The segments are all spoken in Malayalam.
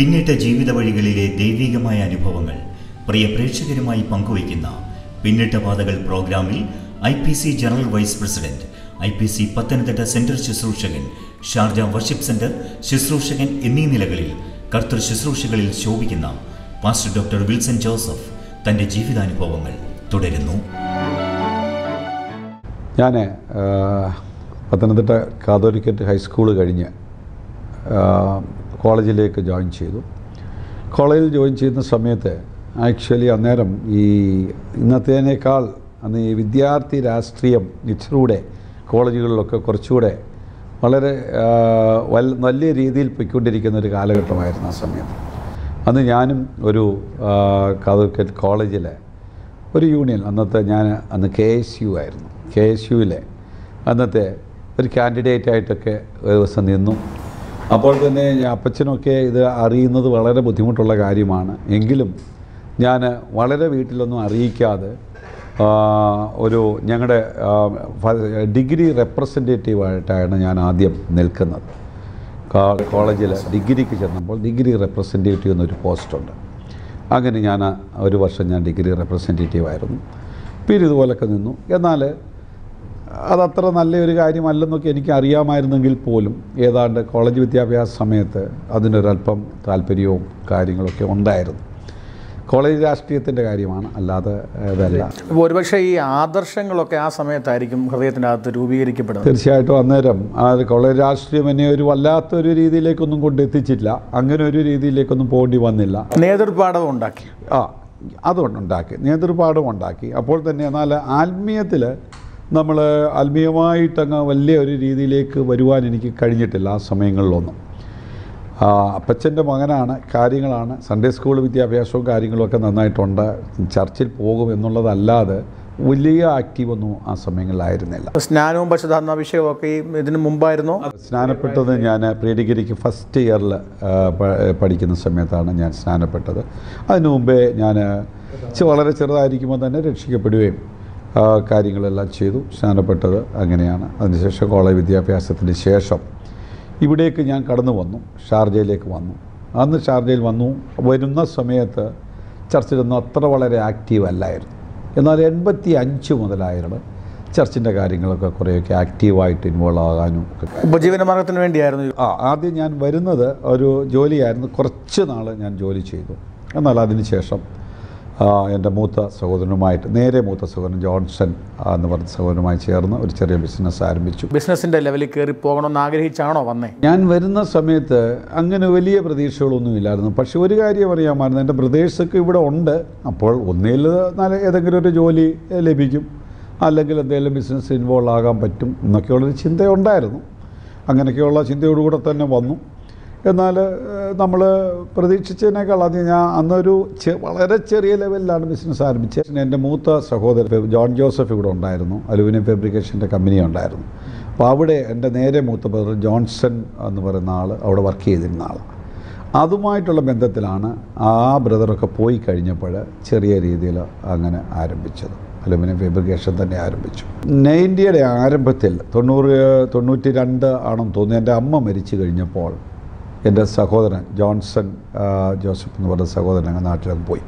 പിന്നിട്ട ജീവിത വഴികളിലെ ദൈവികമായ അനുഭവങ്ങൾ പ്രിയ പ്രേക്ഷകരുമായി പങ്കുവയ്ക്കുന്ന പിന്നിട്ട പാതകൾ പ്രോഗ്രാമിൽ I P C general vice president I P C Pathanamthitta centre ശുശ്രൂഷകൻ Sharjah worship centre ശുശ്രൂഷകൻ എന്നീ നിലകളിൽ കർത്തൃ ശുശ്രൂഷകളിൽ ശോഭിക്കുന്ന പാസ്റ്റർ ഡോക്ടർ വിൽസൺ ജോസഫ് തന്റെ ജീവിതാനുഭവങ്ങൾ തുടരുന്നു. ഞാൻ പത്തനംതിട്ട കാതോലിക്കറ്റ് ഹൈസ്കൂൾ കഴിഞ്ഞ് കോളേജിലേക്ക് ജോയിൻ ചെയ്തു. കോളേജിൽ ജോയിൻ ചെയ്യുന്ന സമയത്ത് ആക്ച്വലി അന്നേരം ഈ ഇന്നത്തേനേക്കാൾ അന്ന് ഈ വിദ്യാർത്ഥി രാഷ്ട്രീയം ഇച്ചിരൂടെ കോളേജുകളിലൊക്കെ കുറച്ചുകൂടെ വളരെ വലിയ രീതിയിൽ പൊയ്ക്കൊണ്ടിരിക്കുന്ന ഒരു കാലഘട്ടമായിരുന്നു ആ സമയത്ത്. അന്ന് ഞാനും ഒരു ആ, കോളേജിലെ ഒരു യൂണിയൻ അന്നത്തെ ഞാൻ അന്ന് കെ എസ് യു ആയിരുന്നു. കെ എസ് യുവിലെ അന്നത്തെ ഒരു കാൻഡിഡേറ്റായിട്ടൊക്കെ ഒരു ദിവസം നിന്നു. അപ്പോൾ തന്നെ അപ്പച്ചനൊക്കെ ഇത് അറിയുന്നത് വളരെ ബുദ്ധിമുട്ടുള്ള കാര്യമാണ്. എങ്കിലും ഞാൻ വളരെ വീട്ടിലൊന്നും അറിയിക്കാതെ ഒരു ഞങ്ങളുടെ ഡിഗ്രി റെപ്രസെന്റേറ്റീവായിട്ടാണ് ഞാൻ ആദ്യം നിൽക്കുന്നത്. കോളേജിൽ ഡിഗ്രിക്ക് ചെന്നപ്പോൾ ഡിഗ്രി റെപ്രസെന്റേറ്റീവ് എന്നൊരു പോസ്റ്റുണ്ട്. അങ്ങനെ ഞാൻ ഒരു വർഷം ഞാൻ ഡിഗ്രി റെപ്രസെന്റേറ്റീവ് ആയിരുന്നു പിന്നെ ഇതുപോലൊക്കെ നിന്നു. എന്നാൽ അതത്ര നല്ലൊരു കാര്യമല്ലെന്നൊക്കെ എനിക്ക് അറിയാമായിരുന്നെങ്കിൽ പോലും ഏതാണ്ട് കോളേജ് വിദ്യാഭ്യാസ സമയത്ത് അതിനൊരല്പം താല്പര്യവും കാര്യങ്ങളൊക്കെ ഉണ്ടായിരുന്നു. കോളേജ് രാഷ്ട്രീയത്തിന്റെ കാര്യമാണ് അല്ലാതെ ഇതല്ല. ഒരുപക്ഷെ ഈ ആദർശങ്ങളൊക്കെ ആ സമയത്തായിരിക്കും ഹൃദയത്തിന്റെ അകത്ത് രൂപീകരിക്കപ്പെടുന്നത്. തീർച്ചയായിട്ടും അന്നേരം ആ കോളേജ് രാഷ്ട്രീയം എന്നെ ഒരു വല്ലാത്തൊരു രീതിയിലേക്കൊന്നും കൊണ്ടെത്തിച്ചില്ല അങ്ങനെ ഒരു രീതിയിലേക്കൊന്നും പോകേണ്ടി വന്നില്ല. നേതൃപാഠം ഉണ്ടാക്കി. ആ അതുകൊണ്ടുണ്ടാക്കി നേതൃപാഠം ഉണ്ടാക്കി. അപ്പോൾ തന്നെ എന്നാൽ ആത്മീയത്തിൽ നമ്മൾ ആത്മീയമായിട്ടങ്ങ് വലിയ ഒരു രീതിയിലേക്ക് വരുവാൻ എനിക്ക് കഴിഞ്ഞിട്ടില്ല ആ സമയങ്ങളിലൊന്നും. അപ്പച്ചന്റെ മകനാണ് കാര്യങ്ങളാണ് സൺഡേ സ്കൂൾ വിദ്യാഭ്യാസവും കാര്യങ്ങളൊക്കെ നന്നായിട്ടുണ്ട് ചർച്ചിൽ പോകും എന്നുള്ളതല്ലാതെ വലിയ ആക്റ്റീവൊന്നും ആ സമയങ്ങളിലായിരുന്നില്ല. സ്നാനവും പരിശുദ്ധാത്മാഭിഷേകവും ഒക്കെ ഇതിന് മുമ്പായിരുന്നു? സ്നാനപ്പെട്ടത് ഞാൻ പ്രീ ഡിഗ്രിക്ക് ഫസ്റ്റ് ഇയറിൽ പഠിക്കുന്ന സമയത്താണ് ഞാൻ സ്നാനപ്പെട്ടത്. അതിനു മുമ്പേ ഞാൻ വളരെ ചെറുതായിരിക്കുമ്പോൾ തന്നെ രക്ഷിക്കപ്പെടുകയും കാര്യങ്ങളെല്ലാം ചെയ്തു. സ്നാനപ്പെട്ടത് അങ്ങനെയാണ്. അതിനുശേഷം കോളേജ് വിദ്യാഭ്യാസത്തിന് ശേഷം ഇവിടേക്ക് ഞാൻ കടന്നു വന്നു. ഷാർജയിലേക്ക് വന്നു. അന്ന് ഷാർജയിൽ വന്നു. വരുന്ന സമയത്ത് ചർച്ചിലൊന്നും അത്ര വളരെ ആക്റ്റീവ് അല്ലായിരുന്നു. എന്നാൽ എൺപത്തി അഞ്ച് മുതലായിരുന്നു ചർച്ചിന്റെ കാര്യങ്ങളൊക്കെ കുറേയൊക്കെ ആക്റ്റീവായിട്ട് ഇൻവോൾവ് ആകാനും ഉപജീവന മാർഗത്തിന് വേണ്ടിയായിരുന്നു ആ ആദ്യം ഞാൻ വരുന്നത് ഒരു ജോലിയായിരുന്നു. കുറച്ച് നാൾ ഞാൻ ജോലി ചെയ്തു. എന്നാൽ അതിനുശേഷം എന്റെ മൂത്ത സഹോദരനുമായിട്ട് നേരെ മൂത്ത സഹോദരൻ ജോൺസൺ എന്ന് പറഞ്ഞ സഹോദരനുമായി ചേർന്ന് ഒരു ചെറിയ ബിസിനസ് ആരംഭിച്ചു. ബിസിനസിന്റെ ലെവലിൽ കയറി പോകണമെന്ന് ആഗ്രഹിച്ചാണോ വന്നേ? ഞാൻ വരുന്ന സമയത്ത് അങ്ങനെ വലിയ പ്രതീക്ഷകളൊന്നും ഇല്ലായിരുന്നു. പക്ഷെ ഒരു കാര്യം അറിയാമായിരുന്നു. എന്റെ പ്രദേശത്തൊക്കെ ഇവിടെ ഉണ്ട്. അപ്പോൾ ഒന്നിൽ നല്ല ഏതെങ്കിലും ഒരു ജോലി ലഭിക്കും. അല്ലെങ്കിൽ എന്തെങ്കിലും ബിസിനസ് ഇൻവോൾവ് ആകാൻ പറ്റും എന്നൊക്കെയുള്ളൊരു ചിന്തയുണ്ടായിരുന്നു. അങ്ങനെയൊക്കെയുള്ള ചിന്തയോടുകൂടെ തന്നെ വന്നു. എന്നാൽ നമ്മൾ പ്രതീക്ഷിച്ചതിനേക്കാൾ അധികം ഞാൻ അന്നൊരു വളരെ ചെറിയ ലെവലിലാണ് ബിസിനസ് ആരംഭിച്ചത്. എന്റെ മൂത്ത സഹോദരൻ ജോൺ ജോസഫ് ഇവിടെ ഉണ്ടായിരുന്നു. അലുമിനിയം ഫാബ്രിക്കേഷന്റെ കമ്പനി ഉണ്ടായിരുന്നു അപ്പോൾ അവിടെ എന്റെ നേരെ മൂത്ത ബ്രദർ ജോൺസൺ എന്ന് പറയുന്ന ആൾ അവിടെ വർക്ക് ചെയ്തിരുന്ന ആൾ അതുമായിട്ടുള്ള ബന്ധത്തിലാണ് ആ ബ്രദറൊക്കെ പോയി കഴിഞ്ഞപ്പോൾ ചെറിയ രീതിയിൽ അങ്ങനെ ആരംഭിച്ചത്. അലുമിനിയം ഫാബ്രിക്കേഷൻ തന്നെ ആരംഭിച്ചു. നയന്റിയുടെ ആരംഭത്തിൽ തൊണ്ണൂറ് തൊണ്ണൂറ്റി രണ്ട് ആണെന്ന് തോന്നുന്നു. എന്റെ അമ്മ മരിച്ചു കഴിഞ്ഞപ്പോൾ എന്റെ സഹോദരൻ ജോൺസൺ ജോസഫ് എന്ന് പറഞ്ഞ സഹോദരൻ അങ്ങ് നാട്ടിലങ്ങ് പോയി.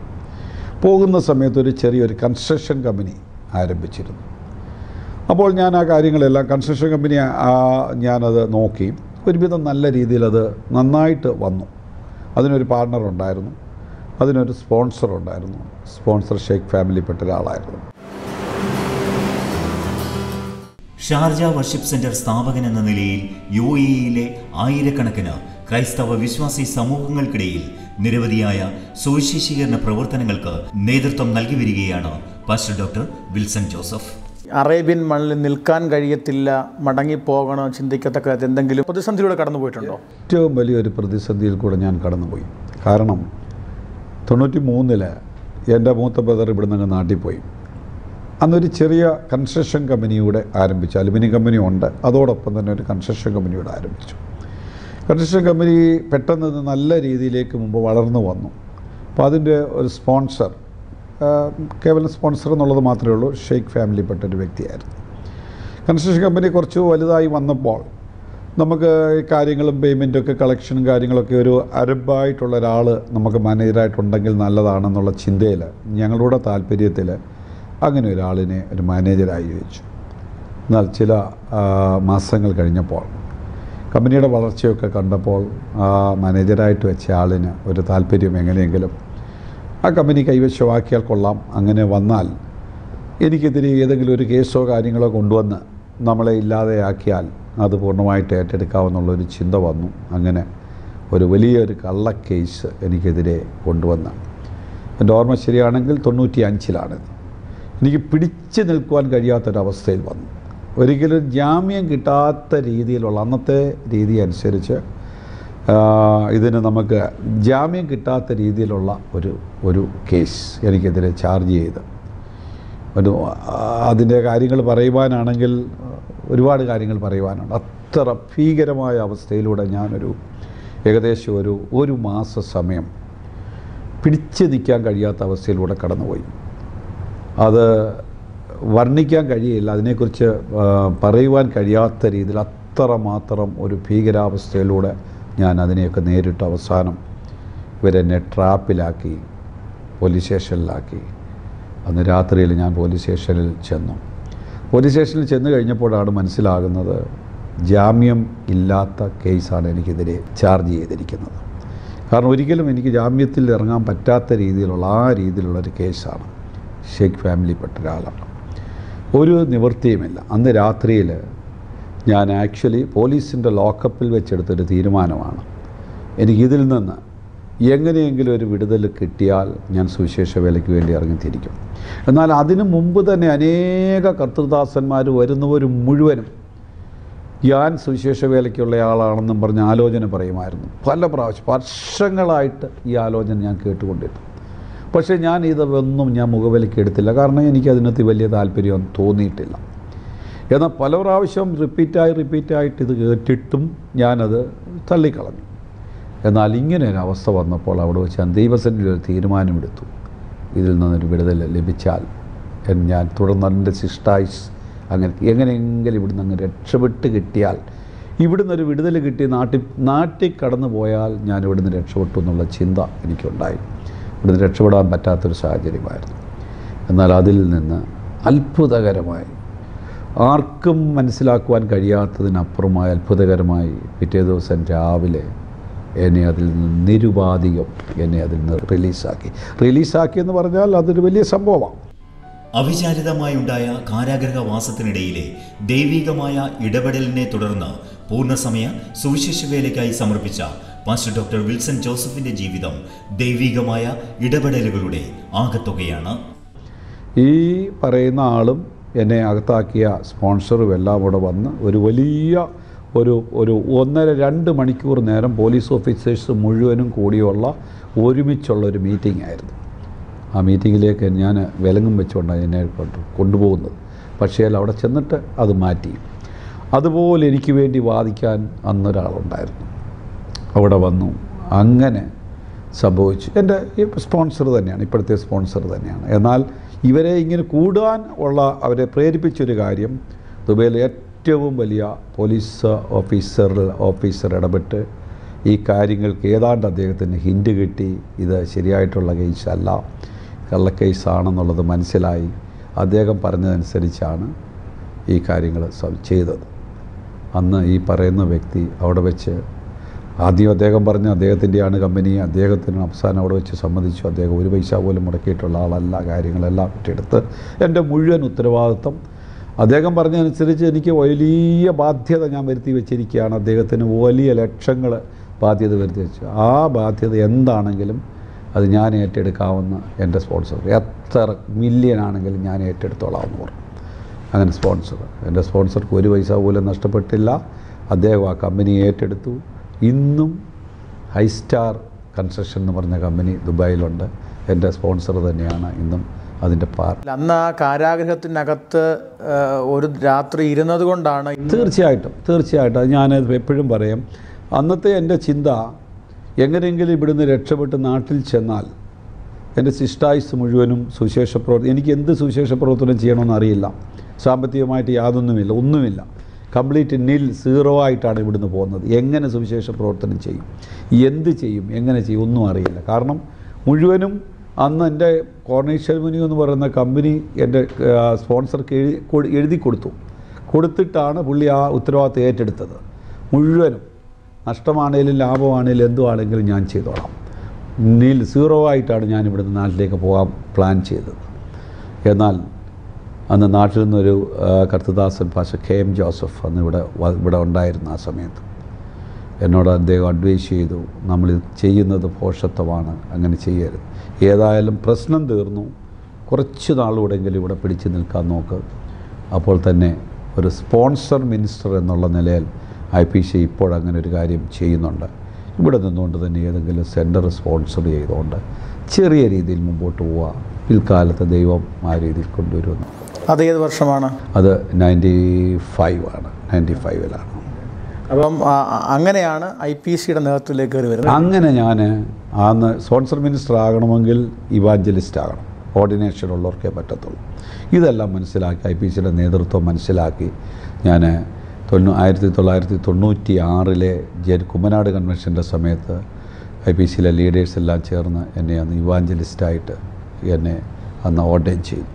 പോകുന്ന സമയത്ത് ഒരു ചെറിയൊരു കൺസ്ട്രക്ഷൻ കമ്പനി ആരംഭിച്ചിരുന്നു. അപ്പോൾ ഞാൻ ആ കാര്യങ്ങളെല്ലാം കൺസ്ട്രക്ഷൻ കമ്പനി ഞാനത് നോക്കി. ഒരുവിധം നല്ല രീതിയിൽ അത് നന്നായിട്ട് വന്നു. അതിനൊരു പാർട്ണർ ഉണ്ടായിരുന്നു. അതിനൊരു സ്പോൺസർ ഉണ്ടായിരുന്നു. സ്പോൺസർ ഷെയ്ഖ് ഫാമിലിപ്പെട്ട ഒരാളായിരുന്നു. ഷാർജ വർഷിപ്പ് സെന്റർ സ്ഥാപകൻ എന്ന നിലയിൽ യു എയിലെ ആയിരക്കണക്കിന് ക്രൈസ്തവ വിശ്വാസി സമൂഹങ്ങൾക്കിടയിൽ നിരവധിയായ സുവിശേഷീകരണ പ്രവർത്തനങ്ങൾക്ക് നേതൃത്വം നൽകി വരികയാണ് pastor doctor Wilson Joseph. Arabian മണ്ണിൽ നിൽക്കാൻ കഴിയത്തില്ല മടങ്ങിപ്പോകണോ ചിന്തിക്കത്തക്ക എന്തെങ്കിലും പ്രതിസന്ധിയിലൂടെ കടന്നു പോയിട്ടുണ്ടോ ഏറ്റവും വലിയൊരു പ്രതിസന്ധിയിൽ കൂടെ ഞാൻ കടന്നുപോയി. കാരണം തൊണ്ണൂറ്റി മൂന്നിൽ എന്റെ മൂത്ത ബ്രദർ ഇവിടെ നിന്ന് നാട്ടിൽ പോയി അന്നൊരു ചെറിയ കൺസ്ട്രക്ഷൻ കമ്പനിയുടെ ആരംഭിച്ചു. അലുമിനിയം കമ്പനി ഉണ്ട് അതോടൊപ്പം തന്നെ ഒരു കൺസ്ട്രക്ഷൻ കമ്പനിയുടെ ആരംഭിച്ചു. കൺസ്ട്രക്ഷൻ കമ്പനി പെട്ടെന്ന് നല്ല രീതിയിലേക്ക് മുമ്പ് വളർന്നു വന്നു. അപ്പോൾ അതിന്റെ ഒരു സ്പോൺസർ കേവലം സ്പോൺസർ എന്നുള്ളത് മാത്രമേ ഉള്ളൂ ഷെയ്ഖ് ഫാമിലിപ്പെട്ട ഒരു വ്യക്തിയായിരുന്നു. കൺസ്ട്രക്ഷൻ കമ്പനി കുറച്ച് വലുതായി വന്നപ്പോൾ നമുക്ക് കാര്യങ്ങളും പേയ്മെന്റൊക്കെ കളക്ഷനും കാര്യങ്ങളൊക്കെ ഒരു അരബായിട്ടുള്ള ഒരാൾ നമുക്ക് മാനേജറായിട്ടുണ്ടെങ്കിൽ നല്ലതാണെന്നുള്ള ചിന്തയിൽ ഞങ്ങളുടെ താല്പര്യത്തിൽ അങ്ങനെ ഒരാളിനെ ഒരു മാനേജറായി വെച്ചു. എന്നാൽ ചില മാസങ്ങൾ കഴിഞ്ഞപ്പോൾ കമ്പനിയുടെ വളർച്ചയൊക്കെ കണ്ടപ്പോൾ ആ മാനേജരായിട്ട് വെച്ച ആളിന് ഒരു താല്പര്യം എങ്ങനെയെങ്കിലും ആ കമ്പനി കൈവശമാക്കിയാൽ കൊള്ളാം അങ്ങനെ വന്നാൽ എനിക്കെതിരെ ഏതെങ്കിലും ഒരു കേസോ കാര്യങ്ങളോ കൊണ്ടുവന്ന് നമ്മളെ ഇല്ലാതെയാക്കിയാൽ അത് പൂർണമായിട്ട് ഏറ്റെടുക്കാമെന്നുള്ളൊരു ചിന്ത വന്നു. അങ്ങനെ ഒരു വലിയൊരു കള്ള കേസ് എനിക്കെതിരെ കൊണ്ടുവന്ന്. എന്റെ ഓർമ്മ ശരിയാണെങ്കിൽ തൊണ്ണൂറ്റി അഞ്ചിലാണിത് എനിക്ക് പിടിച്ചു നിൽക്കുവാൻ കഴിയാത്തൊരവസ്ഥയിൽ വന്നു. ഒരിക്കലും ജാമ്യം കിട്ടാത്ത രീതിയിലുള്ള അന്നത്തെ രീതി അനുസരിച്ച് ഇതിന് നമുക്ക് ജാമ്യം കിട്ടാത്ത രീതിയിലുള്ള ഒരു ഒരു കേസ് എനിക്കെതിരെ ചാർജ് ചെയ്ത്. ഒരു അതിന്റെ കാര്യങ്ങൾ പറയുവാനാണെങ്കിൽ ഒരുപാട് കാര്യങ്ങൾ പറയുവാനുണ്ട്. അത്ര ഭീകരമായ അവസ്ഥയിലൂടെ ഞാനൊരു ഏകദേശം ഒരു ഒരു മാസ സമയം പിടിച്ചു നിൽക്കാൻ കഴിയാത്ത അവസ്ഥയിലൂടെ കടന്നുപോയി. അത് വർണിക്കാൻ കഴിയില്ല. അതിനെക്കുറിച്ച് പറയുവാൻ കഴിയാത്ത രീതിയിൽ അത്രമാത്രം ഒരു ഭീകരാവസ്ഥയിലൂടെ ഞാൻ അതിനെയൊക്കെ നേരിട്ട് അവസാനം ഇവരെന്നെ ട്രാപ്പിലാക്കി പോലീസ് സ്റ്റേഷനിലാക്കി. അന്ന് രാത്രിയിൽ ഞാൻ പോലീസ് സ്റ്റേഷനിൽ ചെന്നു. പോലീസ് സ്റ്റേഷനിൽ ചെന്ന് കഴിഞ്ഞപ്പോഴാണ് മനസ്സിലാകുന്നത് ജാമ്യം ഇല്ലാത്ത കേസാണ് എനിക്കെതിരെ ചാർജ് ചെയ്തിരിക്കുന്നത്. കാരണം ഒരിക്കലും എനിക്ക് ജാമ്യത്തിൽ ഇറങ്ങാൻ പറ്റാത്ത രീതിയിലുള്ള ആ രീതിയിലുള്ളൊരു കേസാണ്. ഷെയ്ഖ് ഫാമിലിപ്പെട്ട ഒരാളാണ്. ഒരു നിവൃത്തിയുമില്ല. അന്ന് രാത്രിയിൽ ഞാൻ ആക്ച്വലി പോലീസിന്റെ ലോക്കപ്പിൽ വെച്ചെടുത്തൊരു തീരുമാനമാണ്. എനിക്കിതിൽ നിന്ന് എങ്ങനെയെങ്കിലും ഒരു വിടുതൽ കിട്ടിയാൽ ഞാൻ സുവിശേഷ വേലയ്ക്ക് വേണ്ടി ഇറങ്ങി തിരിക്കും എന്നാൽ അതിനു മുമ്പ് തന്നെ അനേക കർത്തൃദാസന്മാർ വരുന്നവർ മുഴുവനും ഞാൻ സുവിശേഷ വേലയ്ക്കുള്ള ആളാണെന്നും പറഞ്ഞ് ആലോചന പറയുമായിരുന്നു. പല പ്രാവശ്യം വർഷങ്ങളായിട്ട് ഈ ആലോചന ഞാൻ കേട്ടുകൊണ്ടിരുന്നു. പക്ഷേ ഞാൻ ഇതൊന്നും ഞാൻ മുഖവിലയ്ക്ക് എടുത്തില്ല. കാരണം എനിക്ക് അതിനകത്ത് വലിയ താല്പര്യം തോന്നിയിട്ടില്ല. എന്നാൽ പല പ്രാവശ്യം റിപ്പീറ്റായി റിപ്പീറ്റായിട്ട് ഇത് കേട്ടിട്ടും ഞാനത് തള്ളിക്കളഞ്ഞു. എന്നാൽ ഇങ്ങനെ ഒരു അവസ്ഥ വന്നപ്പോൾ അവിടെ വെച്ച് ഞാൻ ഒരു തീരുമാനമെടുത്തു. ഇതിൽ നിന്നൊരു വിടുതൽ ലഭിച്ചാൽ ഞാൻ തുടർന്ന് എന്റെ സിസ്റ്റായിസ് അങ്ങനെ എങ്ങനെയെങ്കിലും ഇവിടുന്ന് അങ്ങ് രക്ഷപ്പെട്ട് കിട്ടിയാൽ ഇവിടുന്ന് ഒരു വിടുതൽ കിട്ടി നാട്ടിൽ നാട്ടിൽ കടന്നു പോയാൽ ഞാൻ ഇവിടുന്ന് രക്ഷപ്പെട്ടു എന്നുള്ള ചിന്ത എനിക്കുണ്ടായി ഇവിടുന്ന് രക്ഷപ്പെടാൻ പറ്റാത്തൊരു സാഹചര്യമായിരുന്നു. എന്നാൽ അതിൽ നിന്ന് അത്ഭുതകരമായി ആർക്കും മനസ്സിലാക്കുവാൻ കഴിയാത്തതിനപ്പുറമായി അത്ഭുതകരമായി പിറ്റേ ദിവസം രാവിലെ എന്നെ അതിൽ നിന്ന് നിരുപാധികം എന്നെ അതിൽ നിന്ന് റിലീസാക്കി. റിലീസാക്കി എന്ന് പറഞ്ഞാൽ അതൊരു വലിയ സംഭവമാണ്. അവിചാരിതമായി ഉണ്ടായ കാരാഗ്രഹവാസത്തിനിടയിലെ ദൈവികമായ ഇടപെടലിനെ തുടർന്ന് പൂർണസമയ സുവിശേഷ വേലയ്ക്കായി സമർപ്പിച്ച പാസ്റ്റർ ഡോക്ടർ വിൽസൺ ജോസഫിന്റെ ജീവിതം ദൈവികമായ ഇടപെടലുകളുടെ ആകത്തുകയാണ്. ഈ പറയുന്ന ആളും എന്നെ അകത്താക്കിയ സ്പോൺസറും എല്ലാം കൂടെ വന്ന് ഒരു വലിയ ഒരു ഒരു ഒന്നര രണ്ട് മണിക്കൂർ നേരം പോലീസ് ഓഫീസേഴ്സ് മുഴുവനും കൂടിയുള്ള ഒരുമിച്ചുള്ള ഒരു മീറ്റിംഗ് ആയിരുന്നു. ആ മീറ്റിങ്ങിലേക്ക് ഞാൻ വിലങ്ങും വെച്ചുകൊണ്ടാണ് എന്നെ കൊണ്ട് കൊണ്ടുപോകുന്നത്. പക്ഷേ അവിടെ ചെന്നിട്ട് അത് മാറ്റി. അതുപോലെ എനിക്ക് വേണ്ടി വാദിക്കാൻ അന്നൊരാളുണ്ടായിരുന്നു. അവിടെ വന്നു. അങ്ങനെ സംഭവിച്ചു. എന്റെ സ്പോൺസർ തന്നെയാണ് ഇപ്പോഴത്തെ സ്പോൺസർ തന്നെയാണ്. എന്നാൽ ഇവരെ ഇങ്ങനെ കൂടാൻ ഉള്ള അവരെ പ്രേരിപ്പിച്ചൊരു കാര്യം ദുബൈയിലെ ഏറ്റവും വലിയ പോലീസ് ഓഫീസർ ഓഫീസർ ഇടപെട്ട് ഈ കാര്യങ്ങൾക്ക് ഏതാണ്ട് അദ്ദേഹത്തിന് ഹിൻഡ് കിട്ടി. ഇത് ശരിയായിട്ടുള്ള കേസല്ല കള്ള കേസാണെന്നുള്ളത് മനസ്സിലായി. അദ്ദേഹം പറഞ്ഞതനുസരിച്ചാണ് ഈ കാര്യങ്ങൾ ചെയ്തത്. അന്ന് ഈ പറയുന്ന വ്യക്തി അവിടെ വെച്ച് ആദ്യം അദ്ദേഹം പറഞ്ഞ് അദ്ദേഹത്തിന്റെയാണ് കമ്പനി അദ്ദേഹത്തിന് അവസാനം അവിടെ വെച്ച് സമ്മതിച്ചു. അദ്ദേഹം ഒരു പൈസ പോലും മുടക്കിയിട്ടുള്ള ആളല്ല കാര്യങ്ങളെല്ലാം ഏറ്റെടുത്ത് എന്റെ മുഴുവൻ ഉത്തരവാദിത്വം. അദ്ദേഹം പറഞ്ഞതനുസരിച്ച് എനിക്ക് വലിയ ബാധ്യത ഞാൻ വരുത്തി വെച്ചിരിക്കുകയാണ്. അദ്ദേഹത്തിന് വലിയ ലക്ഷങ്ങൾ ബാധ്യത വരുത്തി വെച്ചു. ആ ബാധ്യത എന്താണെങ്കിലും അത് ഞാൻ ഏറ്റെടുക്കാവുന്ന എന്റെ സ്പോൺസർ എത്ര മില്യൺ ആണെങ്കിലും ഞാൻ ഏറ്റെടുത്തോളാം എന്ന് പറഞ്ഞു അങ്ങനെ സ്പോൺസർ എന്റെ സ്പോൺസർക്ക് ഒരു പൈസ പോലും നഷ്ടപ്പെട്ടില്ല. അദ്ദേഹം ആ കമ്പനി ഏറ്റെടുത്തു. ഇന്നും ഹൈസ്റ്റാർ കൺസ്ട്രക്ഷൻ എന്ന് പറഞ്ഞ കമ്പനി ദുബായിലുണ്ട്. എന്റെ സ്പോൺസർ തന്നെയാണ് ഇന്നും അതിന്റെ പാർ. അന്ന് ആ കാരാഗ്രഹത്തിനകത്ത് ഒരു രാത്രി ഇരുന്നത് കൊണ്ടാണ് തീർച്ചയായിട്ടും തീർച്ചയായിട്ടും. ഞാൻ എപ്പോഴും പറയും. അന്നത്തെ എന്റെ ചിന്ത എങ്ങനെയെങ്കിലും ഇവിടുന്ന് രക്ഷപ്പെട്ട് നാട്ടിൽ ചെന്നാൽ എന്റെ ശിഷ്ടായുസ് മുഴുവനും സുവിശേഷ പ്രവർത്തനം എനിക്ക് എന്ത് സുവിശേഷ പ്രവർത്തനം ചെയ്യണമെന്ന് അറിയില്ല. സാമ്പത്തികമായിട്ട് യാതൊന്നുമില്ല ഒന്നുമില്ല. കംപ്ലീറ്റ് നിൽ സീറോ ആയിട്ടാണ് ഇവിടുന്ന് പോകുന്നത്. എങ്ങനെ സുവിശേഷ പ്രവർത്തനം ചെയ്യും? എന്ത് ചെയ്യും? എങ്ങനെ ചെയ്യും? ഒന്നും അറിയില്ല. കാരണം മുഴുവനും അന്ന് എന്റെ കോർണേഷ്യൽ മുനി എന്ന് പറയുന്ന കമ്പനി എന്റെ സ്പോൺസർക്ക് എഴുതി എഴുതി കൊടുത്തു. കൊടുത്തിട്ടാണ് പുള്ളി ആ ഉത്തരവാദിത്തം ഏറ്റെടുത്തത്. മുഴുവനും. നഷ്ടമാണേലും ലാഭമാണേലും എന്തുവാണെങ്കിലും ഞാൻ ചെയ്തോളാം. നീൽ സീറോ ആയിട്ടാണ് ഞാൻ ഇവിടുന്ന് നാട്ടിലേക്ക് പോകാൻ പ്ലാൻ ചെയ്തത്. എന്നാൽ അന്ന് നാട്ടിൽ നിന്നൊരു കർത്തദാസൻ ഭാഷ കെ എം ജോസഫ് അന്ന് ഇവിടെ ഇവിടെ ഉണ്ടായിരുന്നു ആ സമയത്ത്. എന്നോട് അദ്ദേഹം അഡ്വൈസ് ചെയ്തു നമ്മൾ ചെയ്യുന്നത് പോഷത്വമാണ് അങ്ങനെ ചെയ്യരുത്. ഏതായാലും പ്രശ്നം തീർന്നു. കുറച്ച് നാളുകൂടെങ്കിലും ഇവിടെ പിടിച്ചു നിൽക്കാൻ നോക്ക്. അപ്പോൾ തന്നെ ഒരു സ്പോൺസർ മിനിസ്റ്റർ എന്നുള്ള നിലയിൽ ഐ പി സി ഇപ്പോഴങ്ങനെ ഒരു കാര്യം ചെയ്യുന്നുണ്ട്. ഇവിടെ നിന്നുകൊണ്ട് തന്നെ ഏതെങ്കിലും സെന്റർ സ്പോൺസർ ചെയ്തുകൊണ്ട് ചെറിയ രീതിയിൽ മുമ്പോട്ട് പോവുക പിൽക്കാലത്ത് ദൈവം ആ രീതിയിൽ കൊണ്ടുവരുന്നു അത് ഏത് വർഷമാണ്? അത് നയന്റി ഫൈവ് ആണ് നയന്റി ഫൈവിലാണ് അപ്പം അങ്ങനെയാണ് ഐ പി സിയുടെ നേതൃത്വത്തിലേക്ക് കയറി വരുന്നത്. അങ്ങനെ ഞാൻ അന്ന് സ്പോൺസർ മിനിസ്റ്റർ ആകണമെങ്കിൽ ഇവാഞ്ചലിസ്റ്റ് ആകണം. ഓർഡിനേഷൻ ഉള്ളവർക്കേ പറ്റത്തുള്ളൂ. ഇതെല്ലാം മനസ്സിലാക്കി ഐ പി സിയുടെ നേതൃത്വം മനസ്സിലാക്കി ഞാൻ തൊണ്ണൂ ആയിരത്തി തൊള്ളായിരത്തി തൊണ്ണൂറ്റി ആറിലെ ജെ കുമ്മനാട് കൺവെൻഷന്റെ സമയത്ത് ഐ പി സിയിലെ ലീഡേഴ്സ് എല്ലാം ചേർന്ന് എന്നെ അന്ന് ഇവാഞ്ചലിസ്റ്റായിട്ട് എന്നെ അന്ന് ഓർഡൈൻ ചെയ്തു.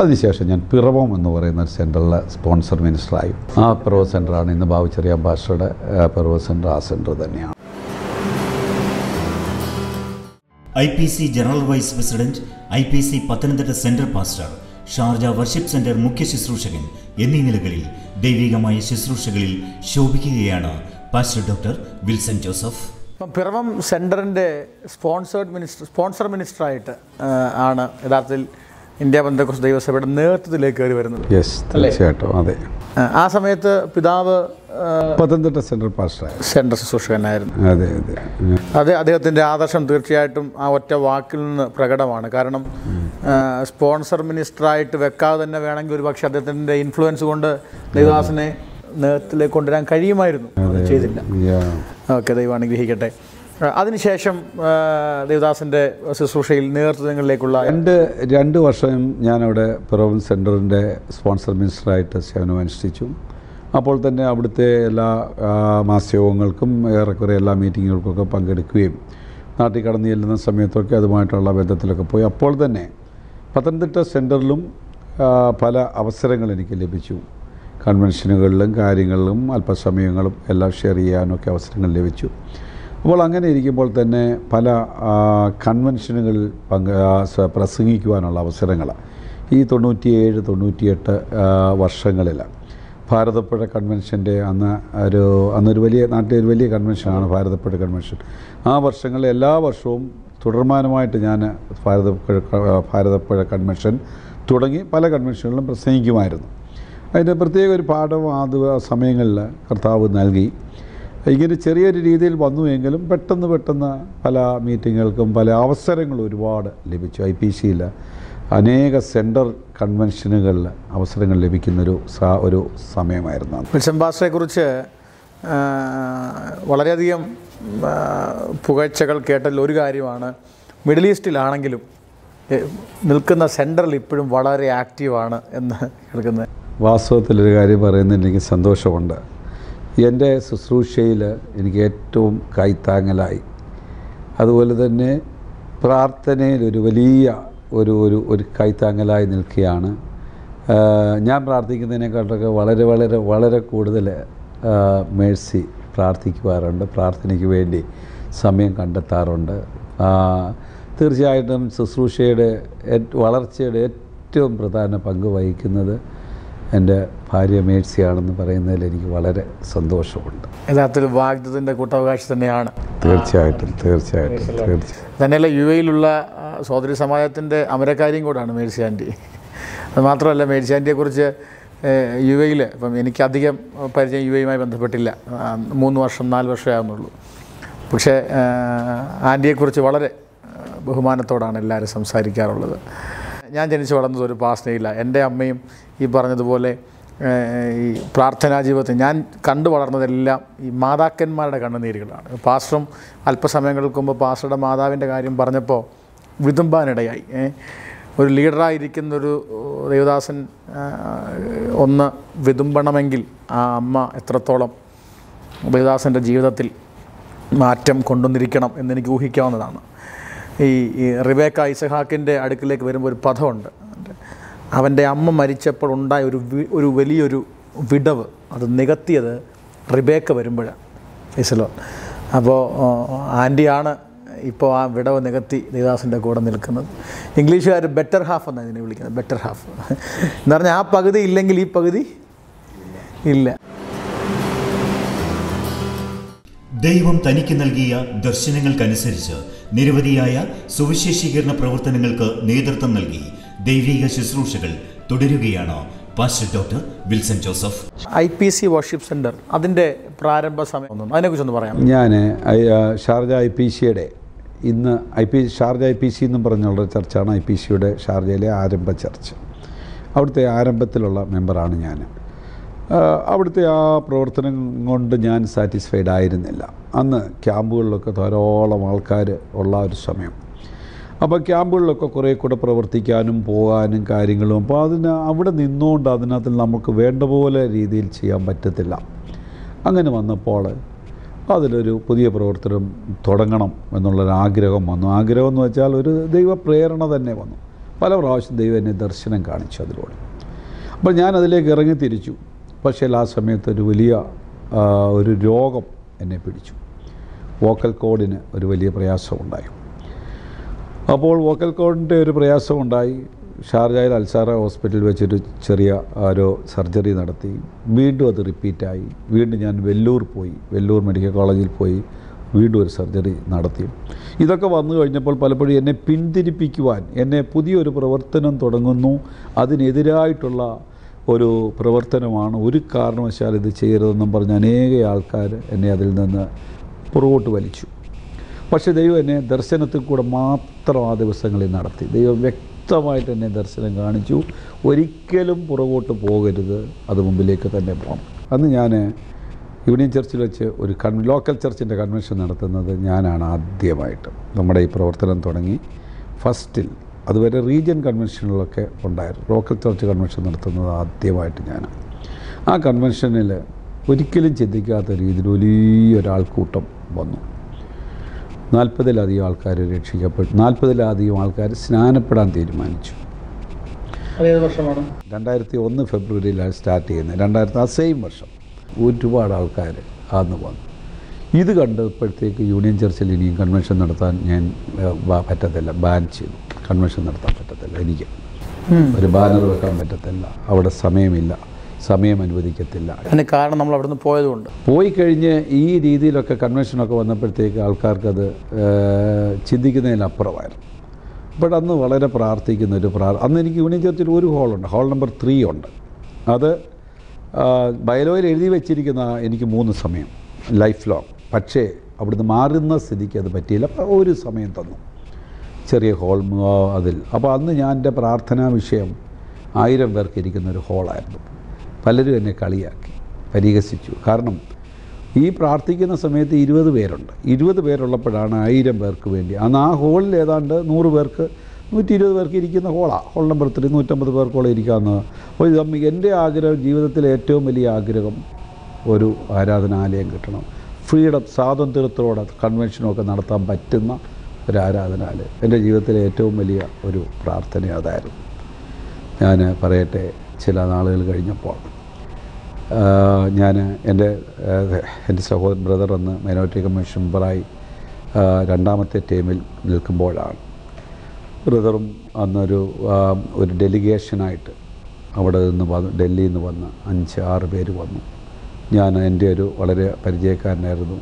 അതിനുശേഷം ഞാൻ പിറവം എന്ന് പറയുന്ന ഒരു സെന്ററിലെ സ്പോൺസർ മിനിസ്റ്ററായി. ആ പിറവ സെന്ററാണ് ഇന്ന് ബാബുച്ചെറിയ ഭാഷയുടെ പിറവ സെന്റർ ആ സെന്റർ തന്നെയാണ്. I P C general vice president I P C Pathanamthitta central pastor Sharjah worship centre മുഖ്യ ശുശ്രൂഷകൻ എന്നീ നിലകളിൽ ദൈവികമായ ശുശ്രൂഷകളിൽ ശോഭിക്കുകയാണ് പാസ്റ്റർ ഡോക്ടർ വിൽസൺ ജോസഫ്. ഇപ്പം പിറവം സെന്ററിന്റെ സ്പോൺസേഡ് മിനിസ്റ്റർ സ്പോൺസർ മിനിസ്റ്ററായിട്ട് ആയിട്ട് ആണ് യഥാർത്ഥത്തിൽ ഇന്ത്യ ബന്ധക്കോസ് ദൈവസഭയുടെ നേതൃത്വത്തിലേക്ക് കയറി വരുന്നത്. യെസ് തീർച്ചയായിട്ടും അതെ. ആ, സമയത്ത് പിതാവ് പത്തനംതിട്ട സെൻട്രൽ പാസ്റ്റർ സെൻട്രൽ ശുശ്രൂഷകനായിരുന്നു അതെ അതെ. അതെ അദ്ദേഹത്തിന്റെ ആദർശം തീർച്ചയായിട്ടും ആ ഒറ്റ വാക്കിൽ നിന്ന് പ്രകടമാണ്. കാരണം സ്പോൺസർ മിനിസ്റ്ററായിട്ട് വെക്കാതെ തന്നെ വേണമെങ്കിൽ ഒരു പക്ഷേ അദ്ദേഹത്തിന്റെ ഇൻഫ്ലുവൻസ് കൊണ്ട് ദേവദാസിനെ നേതൃത്വത്തിലേക്ക് കൊണ്ടുവരാൻ കഴിയുമായിരുന്നു. അത് ചെയ്തില്ല. ഓക്കെ ദൈവം അനുഗ്രഹിക്കട്ടെ. അതിനുശേഷം ദേവദാസിന്റെ ശുശ്രൂഷയിൽ നേതൃത്വങ്ങളിലേക്കുള്ള രണ്ട് രണ്ട് വർഷം ഞാനവിടെ പിറവം സെന്ററിന്റെ സ്പോൺസർ മിനിസ്റ്ററായിട്ട് സേവനം അനുഷ്ഠിച്ചു. അപ്പോൾ തന്നെ അവിടുത്തെ എല്ലാ മാസയോഗങ്ങൾക്കും ഏറെക്കുറെ എല്ലാ മീറ്റിങ്ങുകൾക്കൊക്കെ പങ്കെടുക്കുകയും നാട്ടിൽ കടന്നു ചെല്ലുന്ന സമയത്തൊക്കെ അതുമായിട്ടുള്ള ബന്ധത്തിലൊക്കെ പോയി. അപ്പോൾ തന്നെ പത്തനംതിട്ട സെന്ററിലും പല അവസരങ്ങൾ എനിക്ക് ലഭിച്ചു. കൺവെൻഷനുകളിലും കാര്യങ്ങളിലും അല്പസമയങ്ങളും എല്ലാം ഷെയർ ചെയ്യാനൊക്കെ അവസരങ്ങൾ ലഭിച്ചു. അപ്പോൾ അങ്ങനെ ഇരിക്കുമ്പോൾ തന്നെ പല കൺവെൻഷനുകളിൽ പങ്ക് പ്രസംഗിക്കുവാനുള്ള അവസരങ്ങൾ. ഈ തൊണ്ണൂറ്റിയേഴ് തൊണ്ണൂറ്റിയെട്ട് വർഷങ്ങളിൽ ഭാരതപ്പുഴ കൺവെൻഷന്റെ അന്ന് ഒരു അന്നൊരു വലിയ നാട്ടിലെ ഒരു വലിയ കൺവെൻഷനാണ് ഭാരതപ്പുഴ കൺവെൻഷൻ ആ വർഷങ്ങളിൽ എല്ലാ വർഷവും തുടർമാനമായിട്ട് ഞാൻ ഭാരതപ്പുഴ ഭാരതപ്പുഴ കൺവെൻഷൻ തുടങ്ങി പല കൺവെൻഷനുകളിലും പ്രസംഗിക്കുമായിരുന്നു. അതിന്റെ പ്രത്യേക ഒരു പാഠം ആ സമയങ്ങളിൽ കർത്താവ് നൽകി. ഇങ്ങനെ ചെറിയൊരു രീതിയിൽ വന്നുവെങ്കിലും പെട്ടെന്ന് പെട്ടെന്ന് പല മീറ്റിങ്ങുകൾക്കും പല അവസരങ്ങളും ഒരുപാട് ലഭിച്ചു. ഐ പി സിയിൽ അനേക സെന്റർ കൺവെൻഷനുകളിൽ അവസരങ്ങൾ ലഭിക്കുന്നൊരു സാ ഒരു സമയമായിരുന്നു. വിൽസൺ വളരെയധികം പുകഴ്ചകൾ കേട്ടതിൽ ഒരു കാര്യമാണ്. മിഡിൽ ഈസ്റ്റിലാണെങ്കിലും നിൽക്കുന്ന സെന്ററിൽ ഇപ്പോഴും വളരെ ആക്റ്റീവാണ് എന്ന് കേൾക്കുന്നത്. വാസ്തവത്തിലൊരു കാര്യം പറയുന്നതിൽ എനിക്ക് സന്തോഷമുണ്ട്. എന്റെ ശുശ്രൂഷയിൽ എനിക്ക് ഏറ്റവും കൈത്താങ്ങലായി. അതുപോലെ തന്നെ പ്രാർത്ഥനയിൽ ഒരു വലിയ ഒരു ഒരു ഒരു കൈത്താങ്ങലായി നിൽക്കുകയാണ്. ഞാൻ പ്രാർത്ഥിക്കുന്നതിനെക്കാട്ടൊക്കെ വളരെ വളരെ വളരെ കൂടുതൽ മേഴ്സി പ്രാർത്ഥിക്കുവാറുണ്ട്. പ്രാർത്ഥനയ്ക്ക് വേണ്ടി സമയം കണ്ടെത്താറുണ്ട്. തീർച്ചയായിട്ടും ശുശ്രൂഷയുടെ വളർച്ചയുടെ ഏറ്റവും പ്രധാന പങ്ക് വഹിക്കുന്നത് എന്റെ ഭാര്യ മേഴ്സിയാണെന്ന് പറയുന്നതിൽ എനിക്ക് വളരെ സന്തോഷമുണ്ട്. യഥാർത്ഥത്തിൽ വാഗ്ദത്തിന്റെ കൂട്ടവകാശി തന്നെയാണ്. തീർച്ചയായിട്ടും തീർച്ചയായിട്ടും തീർച്ചയായും തന്നെയല്ല യു എയിലുള്ള സ്വാതന്ത്ര്യ സഹോദരി സമാജത്തിന്റെ അമരക്കാരിയും കൂടാണ് മേഴ്സിയാന്റി അത് മാത്രമല്ല മേഴ്സി കുറിച്ച് യു എയിൽ ഇപ്പം എനിക്കധികം പരിചയം യു എയുമായി ബന്ധപ്പെട്ടില്ല മൂന്ന് വർഷം നാല് വർഷമേ ആകുന്നുള്ളൂ പക്ഷേ ആന്റിയെക്കുറിച്ച് വളരെ ബഹുമാനത്തോടാണ് എല്ലാവരും സംസാരിക്കാറുള്ളത്. ഞാൻ ജനിച്ചു വളർന്നത് ഒരു പാസ്നയില്ല. എന്റെ അമ്മയും ഈ പറഞ്ഞതുപോലെ ഈ പ്രാർത്ഥനാ ജീവിതത്തിൽ ഞാൻ കണ്ടു വളർന്നതെല്ലാം ഈ മാതാക്കന്മാരുടെ കണ്ണുനീരുകളാണ്. പാസ്റ്ററും അല്പസമയങ്ങൾക്ക് മുമ്പ് പാസ്റ്ററുടെ മാതാവിന്റെ കാര്യം പറഞ്ഞപ്പോൾ വിതുമ്പാനിടയായി. ഒരു ലീഡറായിരിക്കുന്നൊരു ദേവദാസൻ ഒന്ന് വിതുമ്പണമെങ്കിൽ ആ അമ്മ എത്രത്തോളം ദേവദാസന്റെ ജീവിതത്തിൽ മാറ്റം കൊണ്ടുവന്നിരിക്കണം എന്നെനിക്ക് ഊഹിക്കാവുന്നതാണ്. ഈ റിബേക്ക ഇസഹാക്കിന്റെ അടുക്കിലേക്ക് വരുമ്പോൾ ഒരു പദമുണ്ട് അവന്റെ അമ്മ മരിച്ചപ്പോൾ ഉണ്ടായ ഒരു ഒരു വലിയൊരു വിടവ്. അത് നികത്തിയത് റിബേക്ക വരുമ്പോഴാണ് ഇസലോ അപ്പോൾ ആന്റിയാണ് ഇപ്പോൾ ആ വിടവ് നികത്തി ദേവദാസിന്റെ കൂടെ നിൽക്കുന്നത്. ഇംഗ്ലീഷുകാർ ബെറ്റർ ഹാഫ് എന്നാണ് ഇതിനെ വിളിക്കുന്നത്. ബെറ്റർ ഹാഫ് എന്ന് പറഞ്ഞാൽ ആ പകുതി ഇല്ലെങ്കിൽ ഈ പകുതി ഇല്ല. ദൈവം തനിക്ക് നൽകിയ ദർശനങ്ങൾക്കനുസരിച്ച് നിരവധിയായ സുവിശേഷീകരണ പ്രവർത്തനങ്ങൾക്ക് നേതൃത്വം നൽകി ദൈവിക ശുശ്രൂഷകൾ തുടരുകയാണ് pastor doctor Wilson Joseph. I P C worship centre അതിന്റെ പ്രാരംഭ സമയം ഒന്നും അതിനെക്കുറിച്ചൊന്ന് പറയാം ഞാൻ ഷാർജ ഐ പി സിയുടെ ഇന്ന് I P Sharjah I P C എന്നും പറഞ്ഞുള്ള ചർച്ചാണ് ഐ പി സിയുടെ ഷാർജയിലെ ആരംഭ ചർച്ച. അവിടുത്തെ ആരംഭത്തിലുള്ള മെമ്പറാണ് ഞാൻ. അവിടുത്തെ ആ പ്രവർത്തനം കൊണ്ട് ഞാൻ സാറ്റിസ്ഫൈഡ് ആയിരുന്നില്ല. അന്ന് ക്യാമ്പുകളിലൊക്കെ ധാരാളം ആൾക്കാർ ഉള്ള ഒരു സമയം. അപ്പോൾ ക്യാമ്പുകളിലൊക്കെ കുറേ കൂടെ പ്രവർത്തിക്കാനും പോകാനും കാര്യങ്ങളും അപ്പോൾ അതിന് അവിടെ നിന്നുകൊണ്ട് അതിനകത്ത് നമുക്ക് വേണ്ട പോലെ രീതിയിൽ ചെയ്യാൻ പറ്റത്തില്ല. അങ്ങനെ വന്നപ്പോൾ അതിലൊരു പുതിയ പ്രവർത്തനം തുടങ്ങണം എന്നുള്ളൊരാഗ്രഹം വന്നു. ആഗ്രഹം എന്ന് വെച്ചാൽ ഒരു ദൈവപ്രേരണ തന്നെ വന്നു. പല പ്രാവശ്യം ദൈവം എന്നെ ദർശനം കാണിച്ചു അതിലൂടെ. അപ്പോൾ ഞാൻ അതിലേക്ക് ഇറങ്ങി തിരിച്ചു. പക്ഷേ ആ സമയത്ത് ഒരു വലിയ ഒരു രോഗം എന്നെ പിടിച്ചു. വോക്കൽ കോഡിന് ഒരു വലിയ പ്രയാസമുണ്ടായി. അപ്പോൾ വോക്കൽ കോഡിന്റെ ഒരു പ്രയാസമുണ്ടായി. ഷാർജയിൽ അൽസാറ ഹോസ്പിറ്റലിൽ വെച്ചൊരു ചെറിയ ആരോ സർജറി നടത്തി. വീണ്ടും അത് റിപ്പീറ്റായി. വീണ്ടും ഞാൻ വെല്ലൂർ പോയി. വെല്ലൂർ മെഡിക്കൽ കോളേജിൽ പോയി വീണ്ടും ഒരു സർജറി നടത്തി. ഇതൊക്കെ വന്നു കഴിഞ്ഞപ്പോൾ പലപ്പോഴും എന്നെ പിന്തിരിപ്പിക്കുവാൻ എന്നെ പുതിയൊരു പ്രവർത്തനം തുടങ്ങുന്നു. അതിനെതിരായിട്ടുള്ള ഒരു പ്രവർത്തനമാണ് ഒരു കാരണവശാൽ ഇത് ചെയ്യരുതെന്നും പറഞ്ഞ് അനേക ആൾക്കാർ എന്നെ അതിൽ നിന്ന് പുറകോട്ട് വലിച്ചു. പക്ഷേ ദൈവം എന്നെ ദർശനത്തിൽ കൂടെ മാത്രം ആ ദിവസങ്ങളിൽ നടത്തി. ദൈവം വ്യക്തമായിട്ട് എന്നെ ദർശനം കാണിച്ചു. ഒരിക്കലും പുറകോട്ട് പോകരുത് അത് മുമ്പിലേക്ക് തന്നെ പോകണം. അന്ന് ഞാൻ യൂണിയൻ ചർച്ചിൽ വെച്ച് ഒരു കൺ ലോക്കൽ ചർച്ചിന്റെ കൺവെൻഷൻ നടത്തുന്നത് ഞാനാണ് ആദ്യമായിട്ട്. നമ്മുടെ ഈ പ്രവർത്തനം തുടങ്ങി ഫസ്റ്റിൽ അതുവരെ റീജിയൻ കൺവെൻഷനുകളൊക്കെ ഉണ്ടായിരുന്നു. ലോക്കൽ ചർച്ച് കൺവെൻഷൻ നടത്തുന്നത് ആദ്യമായിട്ട് ഞാൻ ആ കൺവെൻഷനിൽ ഒരിക്കലും ചിന്തിക്കാത്ത രീതിയിൽ വലിയൊരാൾക്കൂട്ടം വന്നു. നാൽപ്പതിലധികം ആൾക്കാർ രക്ഷിക്കപ്പെട്ടു. നാൽപ്പതിലധികം ആൾക്കാർ സ്നാനപ്പെടാൻ തീരുമാനിച്ചു. വർഷമാണ്? രണ്ടായിരത്തി ഒന്ന് ഫെബ്രുവരിയിലാണ് സ്റ്റാർട്ട് ചെയ്യുന്നത്. രണ്ടായിരത്തി ആ സെയിം വർഷം ഒരുപാട് ആൾക്കാർ അന്ന് വന്നു. ഇത് കണ്ടപ്പോഴത്തേക്ക് യൂണിയൻ ചർച്ചിൽ ഇനിയും കൺവെൻഷൻ നടത്താൻ ഞാൻ പറ്റത്തില്ല. ബാൻ ചെയ്തു. കൺവെൻഷൻ നടത്താൻ പറ്റത്തില്ല എനിക്ക്. ഒരു ബാനർ വെക്കാൻ പറ്റത്തില്ല അവിടെ സമയമില്ല സമയം അനുവദിക്കത്തില്ല. അതിന് കാരണം നമ്മൾ അവിടുന്ന് പോയതുകൊണ്ട്. പോയി കഴിഞ്ഞ് ഈ രീതിയിലൊക്കെ കൺവെൻഷനൊക്കെ വന്നപ്പോഴത്തേക്ക് ആൾക്കാർക്കത് ചിന്തിക്കുന്നതിനപ്പുറമായിരുന്നു. അപ്പോൾ അന്ന് വളരെ പ്രാർത്ഥിക്കുന്ന ഒരു പ്രാർ അന്ന് എനിക്ക് യൂണിയൻ ചർച്ചിൽ ഒരു ഹോളുണ്ട് ഹോൾ നമ്പർ ത്രീ ഉണ്ട്. അത് ബയലോയിൽ എഴുതി വെച്ചിരിക്കുന്ന എനിക്ക് മൂന്ന് സമയം ലൈഫ് ലോങ്. പക്ഷേ അവിടുന്ന് മാറുന്ന സ്ഥിതിക്ക് അത് പറ്റിയില്ല ഒരു സമയം തന്നു. ചെറിയ ഹോൾ അതിൽ. അപ്പോൾ അന്ന് ഞാൻ എന്റെ പ്രാർത്ഥനാ വിഷയം ആയിരം പേർക്ക് ഇരിക്കുന്ന ഒരു ഹോളായിരുന്നു പലരും എന്നെ കളിയാക്കി പരിഹസിച്ചു. കാരണം ഈ പ്രാർത്ഥിക്കുന്ന സമയത്ത് ഇരുപത് പേരുണ്ട്. ഇരുപത് പേരുള്ളപ്പോഴാണ് ആയിരം പേർക്ക് വേണ്ടി. അന്ന് ആ ഹോളിൽ ഏതാണ്ട് നൂറ് പേർക്ക് നൂറ്റി ഇരുപത് പേർക്ക് ഇരിക്കുന്ന ഹോളാണ് ഹോൾ നമ്പർ ത്രീ നൂറ്റമ്പത് പേർക്കോളം ഇരിക്കാമെന്ന് അപ്പോൾ ഇത് നമ്മ- എന്റെ ആഗ്രഹം ജീവിതത്തിലെ ഏറ്റവും വലിയ ആഗ്രഹം ഒരു ആരാധനാലയം കിട്ടണം. ഫ്രീഡം സ്വാതന്ത്ര്യത്തോടെ കൺവെൻഷനൊക്കെ നടത്താൻ പറ്റുന്ന ഒരു ആരാധനാലയം എന്റെ ജീവിതത്തിലെ ഏറ്റവും വലിയ ഒരു പ്രാർത്ഥന അതായിരുന്നു. ഞാൻ പറയട്ടെ ചില നാളുകൾ കഴിഞ്ഞപ്പോൾ. ഞാൻ എന്റെ എന്റെ സഹോദരൻ ബ്രദർ എന്ന് മൈനോറിറ്റി കമ്മീഷൻ മെമ്പറായി രണ്ടാമത്തെ ടീമിൽ നിൽക്കുമ്പോഴാണ്. ബ്രദറും അന്നൊരു ഒരു ഡെലിഗേഷനായിട്ട് അവിടെ നിന്ന് വന്ന് ഡൽഹിയിൽ നിന്ന് വന്ന് അഞ്ച് ആറ് പേര് വന്നു. ഞാൻ എന്റെ ഒരു വളരെ പരിചയക്കാരനായിരുന്നു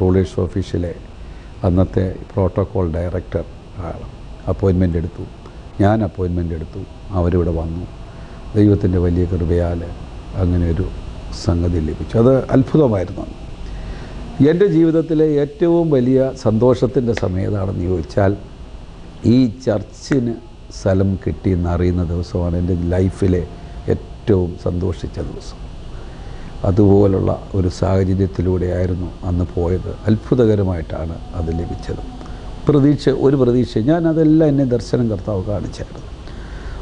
റൂളേഴ്സ് ഓഫീസിലെ അന്നത്തെ പ്രോട്ടോകോൾ ഡയറക്ടർ അപ്പോയിൻമെന്റ് എടുത്തു. ഞാൻ അപ്പോയിൻമെന്റ് എടുത്തു. അവരിവിടെ വന്നു. ദൈവത്തിന്റെ വലിയ കൃപയാൽ അങ്ങനെ ഒരു സംഗതി ലഭിച്ചു. അത് അത്ഭുതമായിരുന്നു. എന്റെ ജീവിതത്തിലെ ഏറ്റവും വലിയ സന്തോഷത്തിന്റെ സമയതാണെന്ന് ചോദിച്ചാൽ ഈ ചർച്ചിന് സ്ഥലം കിട്ടിയെന്ന് അറിയുന്ന ദിവസമാണ് എന്റെ ലൈഫിലെ ഏറ്റവും സന്തോഷിച്ച ദിവസം. അതുപോലുള്ള ഒരു സാഹചര്യത്തിലൂടെയായിരുന്നു അന്ന് പോയത്. അത്ഭുതകരമായിട്ടാണ് അത് ലഭിച്ചത്. പ്രതീക്ഷ ഒരു പ്രതീക്ഷ. ഞാൻ അതെല്ലാം എന്നെ ദർശനം കർത്താവ് കാണിച്ചായിരുന്നു.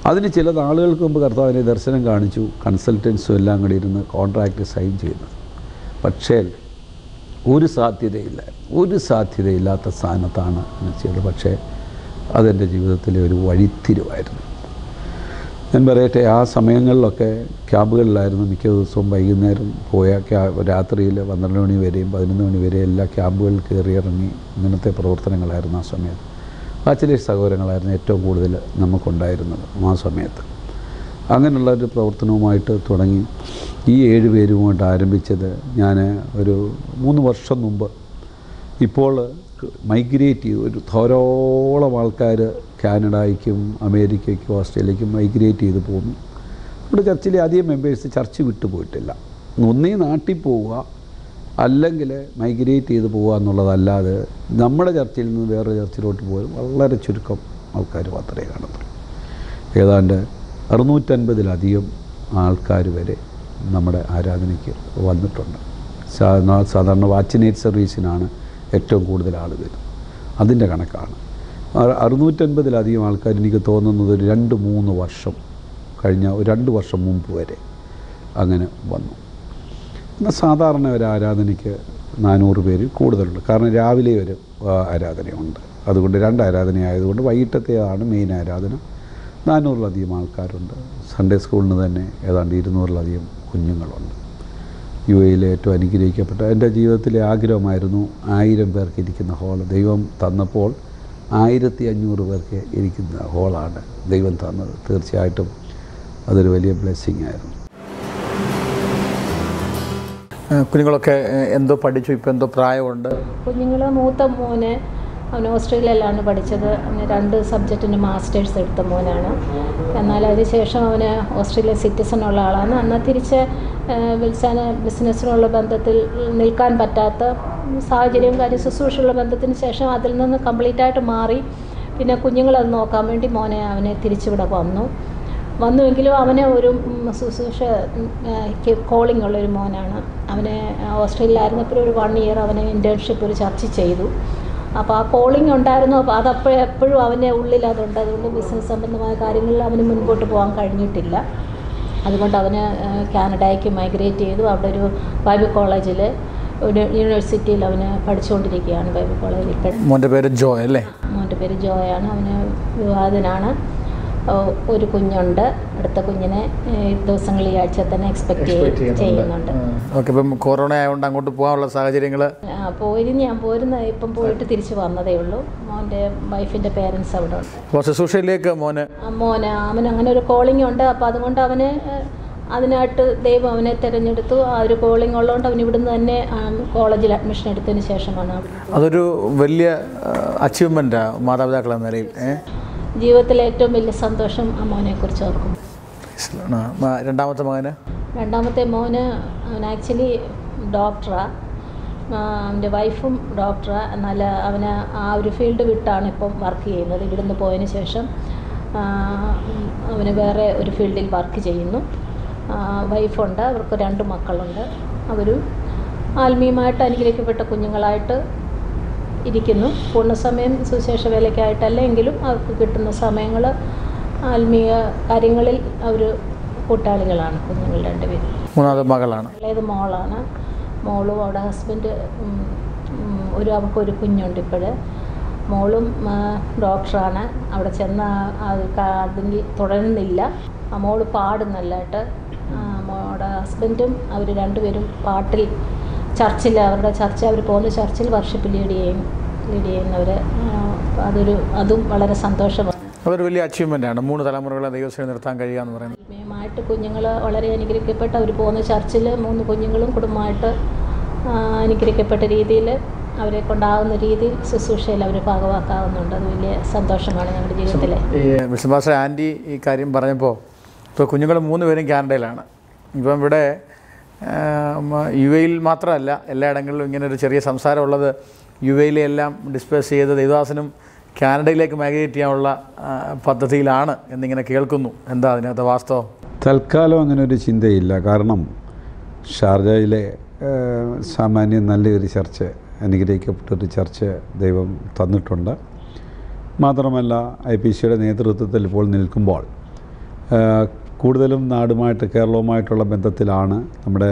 അതിന് ചില നാളുകൾക്ക് മുമ്പ് കർത്താവിനെ ദർശനം കാണിച്ചു. കൺസൾട്ടൻസും എല്ലാം കൂടി ഇരുന്ന് കോൺട്രാക്റ്റ് സൈൻ ചെയ്യുന്നു പക്ഷേ ഒരു സാധ്യതയില്ല. ഒരു സാധ്യതയില്ലാത്ത സ്ഥാനത്താണ് ചെയ്തത്. പക്ഷേ അതെന്റെ ജീവിതത്തിലെ ഒരു വഴിത്തിരിവായിരുന്നു. ഞാൻ പറയട്ടെ ആ സമയങ്ങളിലൊക്കെ ക്യാമ്പുകളിലായിരുന്നു മിക്ക ദിവസവും വൈകുന്നേരം പോയ ക്യാ രാത്രിയിൽ പന്ത്രണ്ട് മണി വരെയും പതിനൊന്ന് മണി വരെയും എല്ലാ ക്യാമ്പുകളിൽ കയറി ഇറങ്ങി ഇങ്ങനത്തെ പ്രവർത്തനങ്ങളായിരുന്നു ആ സമയത്ത്. ബാച്ചിലേഴ്സ് സഹോദരങ്ങളായിരുന്നു ഏറ്റവും കൂടുതൽ നമുക്കുണ്ടായിരുന്നത് ആ സമയത്ത്. അങ്ങനെയുള്ള ഒരു പ്രവർത്തനവുമായിട്ട് തുടങ്ങി. ഈ ഏഴ് പേരുമായിട്ട് ആരംഭിച്ചത് ഞാൻ ഒരു മൂന്ന് വർഷം മുമ്പ്. ഇപ്പോൾ മൈഗ്രേറ്റ് ചെയ്തു ഒരു ധാരോളം ആൾക്കാർ കാനഡയ്ക്കും അമേരിക്കയ്ക്കും ഓസ്ട്രേലിയക്കും മൈഗ്രേറ്റ് ചെയ്ത് പോന്നു. നമ്മുടെ ചർച്ചിലെ അധികം മെമ്പേഴ്സ് ചർച്ച് വിട്ടു പോയിട്ടില്ല. ഒന്നേ നാട്ടിൽ പോവുക അല്ലെങ്കിൽ മൈഗ്രേറ്റ് ചെയ്ത് പോവുക എന്നുള്ളതല്ലാതെ നമ്മുടെ ചർച്ചിൽ നിന്ന് വേറൊരു ചർച്ചിലോട്ട് പോലും വളരെ ചുരുക്കം ആൾക്കാർ മാത്രമേ കാണത്തുള്ളൂ. ഏതാണ്ട് അറുന്നൂറ്റൻപതിലധികം ആൾക്കാർ വരെ നമ്മുടെ ആരാധനയ്ക്ക് വന്നിട്ടുണ്ട്. സാധാരണ സാധാരണ വാച്ചിനേറ്റ് സർവീസിനാണ് ഏറ്റവും കൂടുതൽ ആൾ വരുന്നത് അതിന്റെ കണക്കാണ്. അറുന്നൂറ്റൻപതിലധികം ആൾക്കാർ എനിക്ക് തോന്നുന്നത് ഒരു രണ്ട് മൂന്ന് വർഷം കഴിഞ്ഞ രണ്ട് വർഷം മുമ്പ് വരെ അങ്ങനെ വന്നു. എന്നാൽ സാധാരണ ഒരു ആരാധനയ്ക്ക് നാനൂറ് പേര് കൂടുതലുണ്ട്. കാരണം രാവിലെ ഒരു ആരാധനയുണ്ട്. അതുകൊണ്ട് രണ്ട് ആരാധനയായതുകൊണ്ട് വൈകിട്ടത്തെയാണ് മെയിൻ ആരാധന. നാനൂറിലധികം ആൾക്കാരുണ്ട്. സൺഡേ സ്കൂളിന് തന്നെ ഏതാണ്ട് ഇരുന്നൂറിലധികം കുഞ്ഞുങ്ങളുണ്ട്. യു എയിലെ ഏറ്റവും അനുഗ്രഹിക്കപ്പെട്ട എന്റെ ജീവിതത്തിലെ ആഗ്രഹമായിരുന്നു ആയിരം പേർക്ക് ഇരിക്കുന്ന ഹോൾ ദൈവം തന്നപ്പോൾ ആയിരത്തി അഞ്ഞൂറ് പേർക്ക് ഇരിക്കുന്ന ഹോളാണ് ദൈവം തന്നത്. തീർച്ചയായിട്ടും അതൊരു വലിയ ബ്ലെസ്സിങ് ആയിരുന്നു. കുഞ്ഞുങ്ങളൊക്കെ എന്തോ പഠിച്ചു ഇപ്പോൾ എന്തോ പ്രായമുണ്ട്. കുഞ്ഞുങ്ങൾ മൂത്ത മോന് അവൻ ഓസ്ട്രേലിയയിലാണ് പഠിച്ചത്. അവന് രണ്ട് സബ്ജക്റ്റിന് മാസ്റ്റേഴ്സ് എടുത്ത മോനാണ്. എന്നാൽ അതിനുശേഷം അവന് ഓസ്ട്രേലിയ സിറ്റിസൺ ഉള്ള ആളാണ്. എന്നാൽ തിരിച്ച് വിൽസാന ബിസിനസ്സിനുള്ള ബന്ധത്തിൽ നിൽക്കാൻ പറ്റാത്ത സാഹചര്യം കാര്യം ശുശ്രൂഷയുള്ള ബന്ധത്തിന് ശേഷം അതിൽ നിന്ന് കംപ്ലീറ്റ് ആയിട്ട് മാറി. പിന്നെ കുഞ്ഞുങ്ങളത് നോക്കാൻ വേണ്ടി മോനെ അവനെ തിരിച്ചിവിടെ വന്നു. വന്നുവെങ്കിലും അവനെ ഒരു ശുശ്രൂഷ കോളിംഗ് ഉള്ളൊരു മോനാണ്. അവനെ ഓസ്ട്രേലിയയിലായിരുന്നപ്പോൾ ഒരു വൺ ഇയർ അവനെ ഇന്റേൺഷിപ്പ് ഒരു ചർച്ച ചെയ്തു. അപ്പോൾ ആ കോളിംഗ് ഉണ്ടായിരുന്നു. അപ്പോൾ അതപ്പോഴും എപ്പോഴും അവന്റെ ഉള്ളിൽ അതുണ്ട്. അതുകൊണ്ട് ബിസിനസ് സംബന്ധമായ കാര്യങ്ങളിൽ അവന് മുൻപോട്ട് പോകാൻ കഴിഞ്ഞിട്ടില്ല. അതുകൊണ്ട് അവന് കാനഡയ്ക്ക് മൈഗ്രേറ്റ് ചെയ്തു. അവിടെ ഒരു ബൈബിൾ കോളേജിൽ ഒരു യൂണിവേഴ്സിറ്റിയിൽ അവന് പഠിച്ചുകൊണ്ടിരിക്കുകയാണ് ബൈബിൾ കോളേജിൽ മോന്റെ പേര് ജോയ് അല്ലേ? മോന്റെ പേര് ജോയാണ്. അവന് വിവാഹിതനാണ് ഒരു കുഞ്ഞുണ്ട്. അടുത്ത കുഞ്ഞിനെ ദിവസങ്ങൾ ഈ ആഴ്ച തന്നെ എക്സ്പെക്ട് ചെയ്യുന്നുണ്ട്. ഓക്കെ ഇപ്പം കൊറോണ ആയതുകൊണ്ട് അങ്ങോട്ട് പോകാനുള്ള സാഹചര്യങ്ങൾ പോയി ഞാൻ പോരുന്ന ഇപ്പം പോയിട്ട് തിരിച്ചു വന്നതേ ഉള്ളൂ. മോന്റെ വൈഫിന്റെ പേരൻസ് അവിടെ ഉണ്ട്. ശുശ്രൂഷയിലേക്ക് മോന്. ആ, മോന് അവന് അങ്ങനെ ഒരു കോളിംഗ് ഉണ്ട്. അപ്പോൾ അതുകൊണ്ട് അവന് അതിനായിട്ട് ദൈവം അവനെ തിരഞ്ഞെടുത്തു. ആ ഒരു കോളിംഗ് ഉള്ളതുകൊണ്ട് അവൻ ഇവിടുന്ന് തന്നെ കോളേജിൽ അഡ്മിഷൻ എടുത്തതിന് ശേഷമാണ് അതൊരു വലിയ അച്ചീവ്മെന്റാണ് മാതാപിതാക്കളെന്ന നിലയിൽ? ജീവിതത്തിലെ ഏറ്റവും വലിയ സന്തോഷം ആ മോനെക്കുറിച്ച് ഓർക്കും. രണ്ടാമത്തെ മകന്? രണ്ടാമത്തെ മോന് അവൻ ആക്ച്വലി ഡോക്ടറാണ് അവന്റെ വൈഫും ഡോക്ടറാണ് എന്നാൽ അവന് ആ ഒരു ഫീൽഡ് വിട്ടാണ് ഇപ്പം വർക്ക് ചെയ്യുന്നത്. ഇവിടുന്ന് പോയതിന് ശേഷം അവന് വേറെ ഒരു ഫീൽഡിൽ വർക്ക് ചെയ്യുന്നു. വൈഫുണ്ട് അവർക്ക് രണ്ട് മക്കളുണ്ട്. അവരും ആത്മീയമായിട്ട് അനുഗ്രഹിക്കപ്പെട്ട കുഞ്ഞുങ്ങളായിട്ട് ഇരിക്കുന്നു. പൂർണസമയം സുവിശേഷ വേലയ്ക്കായിട്ടല്ല എങ്കിലും അവർക്ക് കിട്ടുന്ന സമയങ്ങൾ ആത്മീയ കാര്യങ്ങളിൽ അവർ കൂട്ടാളികളാണ് കുഞ്ഞുങ്ങൾ രണ്ടുപേരും. മൂന്നാമത് മകളാണ്. അതായത് മോളാണ്. മോളും അവിടെ ഹസ്ബൻഡ് ഒരു അവർക്ക് ഒരു കുഞ്ഞുണ്ട് ഇപ്പോൾ മോളും ഡോക്ടറാണ്. അവിടെ ചെന്ന അതിന് തുടരുന്നില്ല. ആ മോൾ പാടും നല്ലതായിട്ട് മോളുടെ ഹസ്ബൻഡും അവർ രണ്ടുപേരും പാട്ടിൽ ചർച്ചിൽ അവരുടെ ചർച്ച അവർ പോകുന്ന ചർച്ചിൽ വർഷിപ്പ് ലീഡ് ചെയ്യും ലീഡ് ചെയ്യുന്നവർ അതൊരു അതും വളരെ സന്തോഷമാണ്. അതൊരു വലിയ അച്ചീവ്മെന്റാണ് മൂന്ന് തലമുറകളെ ദൈവസേന നിർത്താൻ കഴിയുക എന്ന് പറയുന്നത്. ആത്മീയമായിട്ട് കുഞ്ഞുങ്ങൾ വളരെ അനുഗ്രഹിക്കപ്പെട്ട അവർ പോകുന്ന ചർച്ചിൽ മൂന്ന് കുഞ്ഞുങ്ങളും കുടുംബമായിട്ട് അനുഗ്രഹിക്കപ്പെട്ട രീതിയിൽ അവരെ കൊണ്ടാകുന്ന രീതിയിൽ ശുശ്രൂഷയിൽ അവർ ഭാഗമാക്കാവുന്നുണ്ട് അത് വലിയ സന്തോഷമാണ് ഞങ്ങളുടെ ജീവിതത്തിലെ. ഈ വിശ്വാസ ആന്റി ഈ കാര്യം പറഞ്ഞപ്പോൾ ഇപ്പോൾ കുഞ്ഞുങ്ങൾ മൂന്ന് പേരും കാനഡയിലാണ് ഇപ്പം ഇവിടെ യു എയിൽ മാത്രമല്ല എല്ലായിടങ്ങളിലും ഇങ്ങനെ ഒരു ചെറിയ സംസാരമുള്ളത്. യു എയിലെ എല്ലാം ഡിസ്പേസ് ചെയ്ത് ദേവദാസനും കാനഡയിലേക്ക് മൈഗ്രേറ്റ് ചെയ്യാനുള്ള പദ്ധതിയിലാണ് എന്നിങ്ങനെ കേൾക്കുന്നു. എന്താ അതിനകത്ത് വാസ്തവം? തൽക്കാലം അങ്ങനെ ഒരു ചിന്തയില്ല. കാരണം ഷാർജയിലെ സാമാന്യം നല്ലൊരു ചർച്ച അനുഗ്രഹിക്കപ്പെട്ടൊരു ചർച്ച ദൈവം തന്നിട്ടുണ്ട്. മാത്രമല്ല ഐ പി സിയുടെ നേതൃത്വത്തിൽ ഇപ്പോൾ നിൽക്കുമ്പോൾ കൂടുതലും നാടുമായിട്ട് കേരളവുമായിട്ടുള്ള ബന്ധത്തിലാണ് നമ്മുടെ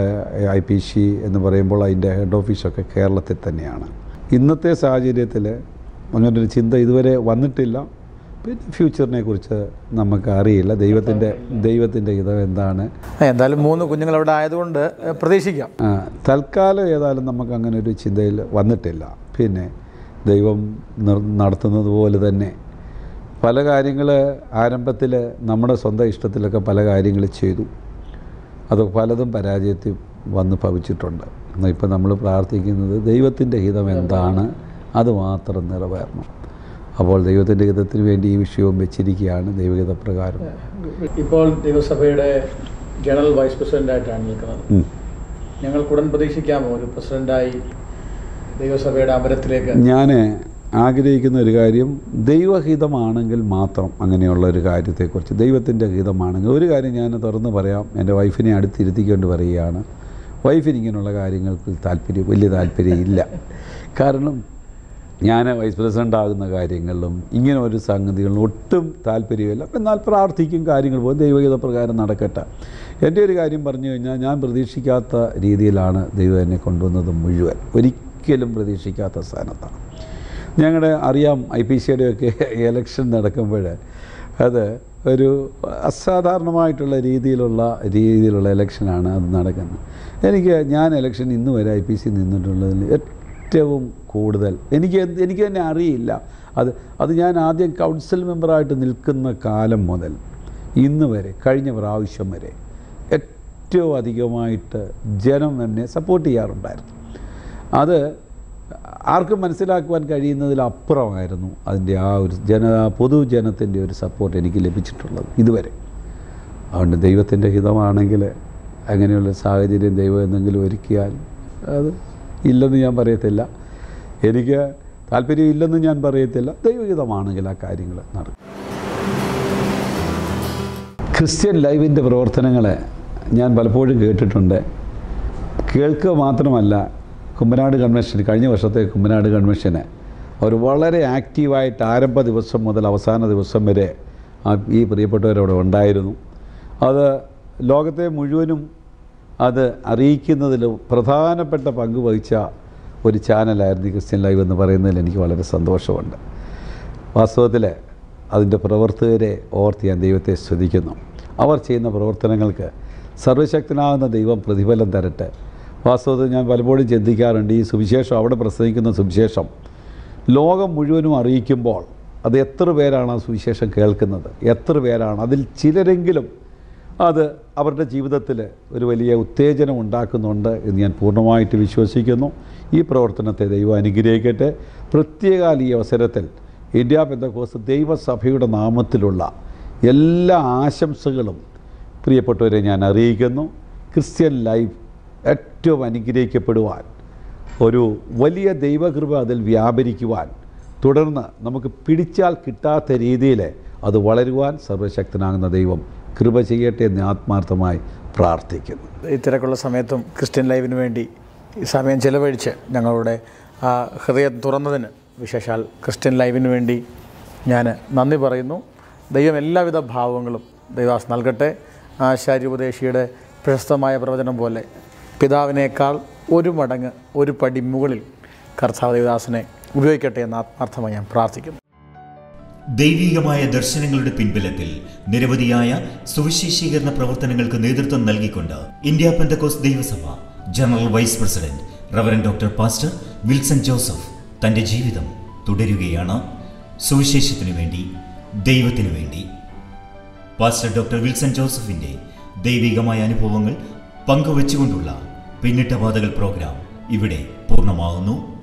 ഐ പി സി എന്ന് പറയുമ്പോൾ അതിന്റെ ഹെഡ് ഓഫീസൊക്കെ കേരളത്തിൽ തന്നെയാണ്. ഇന്നത്തെ സാഹചര്യത്തിൽ അങ്ങനൊരു ചിന്ത ഇതുവരെ വന്നിട്ടില്ല. പിന്നെ ഫ്യൂച്ചറിനെ കുറിച്ച് നമുക്ക് അറിയില്ല. ദൈവത്തിന്റെ ദൈവത്തിന്റെ ഇത് എന്താണ്? എന്തായാലും മൂന്ന് കുഞ്ഞുങ്ങൾ അവിടെ ആയതുകൊണ്ട് പ്രതീക്ഷിക്കാം. തൽക്കാലം ഏതായാലും നമുക്ക് അങ്ങനെ ഒരു ചിന്തയിൽ വന്നിട്ടില്ല. പിന്നെ ദൈവം നടത്തുന്നത് പോലെ തന്നെ പല കാര്യങ്ങൾ ആരംഭത്തിൽ നമ്മുടെ സ്വന്തം ഇഷ്ടത്തിലൊക്കെ പല കാര്യങ്ങൾ ചെയ്തു. അത് പലതും പരാജയത്തിൽ വന്ന് ഭവിച്ചിട്ടുണ്ട്. എന്നാൽ ഇപ്പം നമ്മൾ പ്രാർത്ഥിക്കുന്നത് ദൈവത്തിന്റെ ഹിതം എന്താണ്? അത് മാത്രം നിറവേറണം. അപ്പോൾ ദൈവത്തിന്റെ ഹിതത്തിന് വേണ്ടി ഈ വിഷയവും വെച്ചിരിക്കുകയാണ് ദൈവഹിത പ്രകാരം. ഇപ്പോൾ ദൈവസഭയുടെ ജനറൽ വൈസ് പ്രസിഡന്റായിട്ടാണ് നിൽക്കുന്നത്. ഞങ്ങൾക്ക് ഞങ്ങൾക്കുടൻ പ്രതീക്ഷിക്കാമോ ഒരു പ്രസിഡന്റായി ദൈവസഭയുടെ അമരത്തിലേക്ക്? ഞാൻ ആഗ്രഹിക്കുന്ന ഒരു കാര്യം ദൈവഹിതമാണെങ്കിൽ മാത്രം അങ്ങനെയുള്ള ഒരു കാര്യത്തെക്കുറിച്ച് ദൈവത്തിന്റെ ഹിതമാണെങ്കിൽ ഒരു കാര്യം ഞാൻ തുറന്ന് പറയാം എന്റെ വൈഫിനെ അടുത്തിരുത്തിക്കൊണ്ട് പറയുകയാണ് വൈഫിന് ഇങ്ങനെയുള്ള കാര്യങ്ങൾക്ക് താല്പര്യം വലിയ താല്പര്യമില്ല. കാരണം ഞാൻ വൈസ് പ്രസിഡന്റ് ആകുന്ന കാര്യങ്ങളിലും ഇങ്ങനെ ഒരു സംഗതികളിലും ഒട്ടും താല്പര്യമില്ല. എന്നാൽ പ്രാർത്ഥിക്കും കാര്യങ്ങൾ പോകും ദൈവഹിത പ്രകാരം നടക്കട്ടെ. എന്റെ ഒരു കാര്യം പറഞ്ഞു കഴിഞ്ഞാൽ ഞാൻ പ്രതീക്ഷിക്കാത്ത രീതിയിലാണ് ദൈവം എന്നെ കൊണ്ടുവന്നത് മുഴുവൻ. ഒരിക്കലും പ്രതീക്ഷിക്കാത്ത സ്ഥാനത്താണ്. ഞങ്ങളുടെ അറിയാം ഐ പി സിയുടെയൊക്കെ എലക്ഷൻ നടക്കുമ്പോൾ അത് ഒരു അസാധാരണമായിട്ടുള്ള രീതിയിലുള്ള രീതിയിലുള്ള ഇലക്ഷനാണ് അത് നടക്കുന്നത്. എനിക്ക് ഞാൻ ഇലക്ഷൻ ഇന്ന് വരെ ഐ പി സി നിന്നിട്ടുള്ളതിൽ ഏറ്റവും കൂടുതൽ എനിക്ക് എനിക്ക് തന്നെ അറിയില്ല. അത് അത് ഞാൻ ആദ്യം കൗൺസിൽ മെമ്പറായിട്ട് നിൽക്കുന്ന കാലം മുതൽ ഇന്ന് വരെ കഴിഞ്ഞ പ്രാവശ്യം വരെ ഏറ്റവും അധികമായിട്ട് ജനം എന്നെ സപ്പോർട്ട് ചെയ്യാറുണ്ടായിരുന്നു. അത് ആർക്കും മനസ്സിലാക്കുവാൻ കഴിയുന്നതിലപ്പുറമായിരുന്നു അതിന്റെ ആ ഒരു ജന പൊതുജനത്തിന്റെ ഒരു സപ്പോർട്ട് എനിക്ക് ലഭിച്ചിട്ടുള്ളത് ഇതുവരെ. അതുകൊണ്ട് ദൈവത്തിന്റെ ഹിതമാണെങ്കിൽ അങ്ങനെയുള്ള സാഹചര്യം ദൈവം എന്തെങ്കിലും ഒരുക്കിയാൽ അത് ഇല്ലെന്ന് ഞാൻ പറയത്തില്ല. എനിക്ക് താല്പര്യം ഇല്ലെന്ന് ഞാൻ പറയത്തില്ല. ദൈവഹിതമാണെങ്കിൽ ആ കാര്യങ്ങൾ നടക്കും. ക്രിസ്ത്യൻ ലൈവിന്റെ പ്രവർത്തനങ്ങളെ ഞാൻ പലപ്പോഴും കേട്ടിട്ടുണ്ട്. കേൾക്കുക മാത്രമല്ല കുമ്പനാട് കൺവെൻഷൻ കഴിഞ്ഞ വർഷത്തെ കുമ്പനാട് കൺവെൻഷന് അവർ വളരെ ആക്റ്റീവായിട്ട് ആരംഭ ദിവസം മുതൽ അവസാന ദിവസം വരെ ഈ പ്രിയപ്പെട്ടവരവിടെ ഉണ്ടായിരുന്നു. അത് ലോകത്തെ മുഴുവനും അത് അറിയിക്കുന്നതിൽ പ്രധാനപ്പെട്ട പങ്ക് വഹിച്ച ഒരു ചാനലായിരുന്നു ക്രിസ്ത്യൻ ലൈവ് എന്ന് പറയുന്നതിൽ എനിക്ക് വളരെ സന്തോഷമുണ്ട്. വാസ്തവത്തിൽ അതിന്റെ പ്രവർത്തകരെ ഓർത്ത് ഞാൻ ദൈവത്തെ സ്തുതിക്കുന്നു. അവർ ചെയ്യുന്ന പ്രവർത്തനങ്ങൾക്ക് സർവശക്തനാകുന്ന ദൈവം പ്രതിഫലം തരട്ടെ. വാസ്തവത്തിൽ ഞാൻ പലപ്പോഴും ചിന്തിക്കാറുണ്ട് ഈ സുവിശേഷം അവിടെ പ്രസംഗിക്കുന്ന സുവിശേഷം ലോകം മുഴുവനും അറിയിക്കുമ്പോൾ അത് എത്ര പേരാണ് ആ സുവിശേഷം കേൾക്കുന്നത്? എത്ര പേരാണ്? അതിൽ ചിലരെങ്കിലും അത് അവരുടെ ജീവിതത്തിൽ ഒരു വലിയ ഉത്തേജനം ഉണ്ടാക്കുന്നുണ്ട് എന്ന് ഞാൻ പൂർണമായിട്ട് വിശ്വസിക്കുന്നു. ഈ പ്രവർത്തനത്തെ ദൈവം അനുഗ്രഹിക്കട്ടെ. പ്രത്യേകാൽ ഈ അവസരത്തിൽ ഇന്ത്യ പെന്തക്കോസ് ദൈവസഭയുടെ നാമത്തിലുള്ള എല്ലാ ആശംസകളും പ്രിയപ്പെട്ടവരെ ഞാൻ അറിയിക്കുന്നു. ക്രിസ്ത്യൻ ലൈഫ് ഏറ്റവും അനുഗ്രഹിക്കപ്പെടുവാൻ ഒരു വലിയ ദൈവകൃപ അതിൽ വ്യാപരിക്കുവാൻ തുടർന്ന് നമുക്ക് പിടിച്ചാൽ കിട്ടാത്ത രീതിയിൽ അത് വളരുവാൻ സർവശക്തനാകുന്ന ദൈവം കൃപ ചെയ്യട്ടെ എന്ന് ആത്മാർത്ഥമായി പ്രാർത്ഥിക്കുന്നു. ഈ തിരക്കുള്ള സമയത്തും ക്രിസ്ത്യൻ ലൈവിന് വേണ്ടി സമയം ചിലവഴിച്ച് ഞങ്ങളുടെ ആ ഹൃദയം തുറന്നതിന് വിശേഷാൽ ക്രിസ്ത്യൻ ലൈവിന് വേണ്ടി ഞാൻ നന്ദി പറയുന്നു. ദൈവം എല്ലാവിധ ഭാവങ്ങളും ദൈവാസ് നൽകട്ടെ. ആശാര്യോപദേശിയുടെ പ്രശസ്തമായ പ്രവചനം പോലെ പിതാവിനേക്കാൾ ഒരു മടങ്ങ് ഒരു പടി മുകളിൽ കർത്താവ് ദേവദാസനെ ഉപയോഗിക്കട്ടെ എന്ന് ആത്മാർത്ഥമായി ഞാൻ പ്രാർത്ഥിക്കുന്നു. ദൈവികമായ ദർശനങ്ങളുടെ പിൻബലത്തിൽ നിരവധിയായ സുവിശേഷീകരണ പ്രവർത്തനങ്ങൾക്ക് നേതൃത്വം നൽകിക്കൊണ്ട് ഇന്ത്യ പെന്തക്കോസ് ദൈവസഭ general vice president reverend doctor pastor Wilson Joseph തന്റെ ജീവിതം തുടരുകയാണ്. സുവിശേഷത്തിനു വേണ്ടി ദൈവത്തിനു വേണ്ടി. പാസ്റ്റർ ഡോക്ടർ വിൽസൺ ജോസഫിന്റെ ദൈവികമായ അനുഭവങ്ങൾ പങ്കുവച്ചുകൊണ്ടുള്ള പിന്നിട്ട പാതകൾ പ്രോഗ്രാം ഇവിടെ പൂർണമാകുന്നു.